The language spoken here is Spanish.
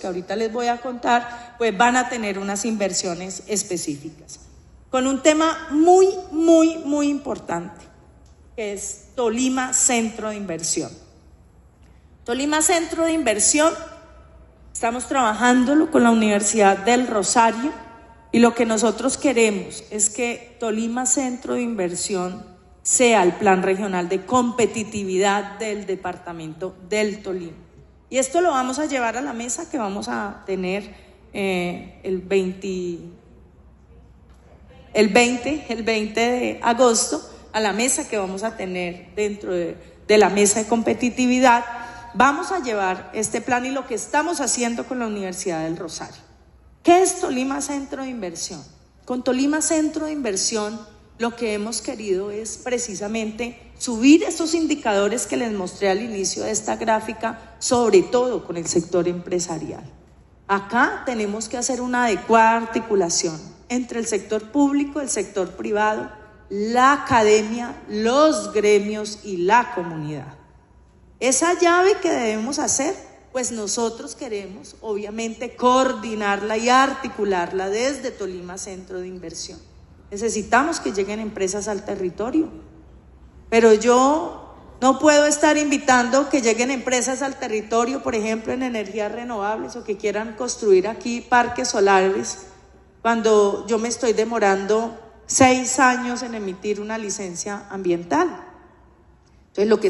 que ahorita les voy a contar, pues van a tener unas inversiones específicas. Con un tema muy, muy, muy importante, que es Tolima Centro de Inversión. Tolima Centro de Inversión, estamos trabajándolo con la Universidad del Rosario y lo que nosotros queremos es que Tolima Centro de Inversión sea el plan regional de competitividad del departamento del Tolima. Y esto lo vamos a llevar a la mesa que vamos a tener eh, el, 20, el, 20, el 20 de agosto, a la mesa que vamos a tener dentro de, de la mesa de competitividad. Vamos a llevar este plan y lo que estamos haciendo con la Universidad del Rosario. ¿Qué es Tolima Centro de Inversión? Con Tolima Centro de Inversión lo que hemos querido es precisamente subir esos indicadores que les mostré al inicio de esta gráfica, sobre todo con el sector empresarial. Acá tenemos que hacer una adecuada articulación entre el sector público, el sector privado, la academia, los gremios y la comunidad. Esa llave que debemos hacer, pues nosotros queremos obviamente coordinarla y articularla desde Tolima Centro de Inversión. Necesitamos que lleguen empresas al territorio. Pero yo no puedo estar invitando que lleguen empresas al territorio, por ejemplo, en energías renovables o que quieran construir aquí parques solares, cuando yo me estoy demorando seis años en emitir una licencia ambiental. Entonces, lo que